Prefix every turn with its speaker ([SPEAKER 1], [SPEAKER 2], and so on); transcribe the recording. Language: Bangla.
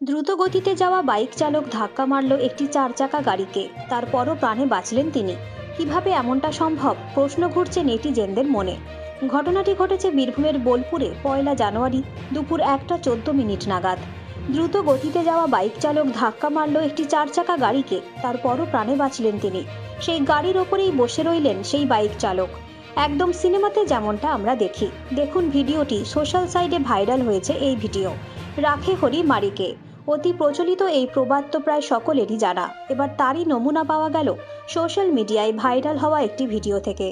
[SPEAKER 1] দ্রুত গতিতে যাওয়া বাইক চালক ধাক্কা মারল একটি চার চাকা গাড়িকে তারপরও প্রাণে বাঁচলেন তিনি। কীভাবে এমনটা সম্ভব? প্রশ্ন ঘুরছে নেটিজেনদের মনে। ঘটনাটি ঘটেছে বীরভূমের বোলপুরে পয়লা জানুয়ারি দুপুর একটা চোদ্দ মিনিট নাগাদ। দ্রুত গতিতে যাওয়া বাইক চালক ধাক্কা মারল একটি চার চাকা গাড়িকে। তারপরও প্রাণে বাঁচলেন তিনি। সেই গাড়ির ওপরেই বসে রইলেন সেই বাইক চালক। একদম সিনেমাতে যেমনটা আমরা দেখি। দেখুন ভিডিওটি। সোশ্যাল সাইডে ভাইরাল হয়েছে এই ভিডিও। রাখে হরি মারিকে। অতি প্রচলিত এই প্রবাদ তো প্রায় সকলেরই জানা। এবার তারই নমুনা পাওয়া গেল সোশ্যাল মিডিয়ায় ভাইরাল হওয়া একটি ভিডিও থেকে।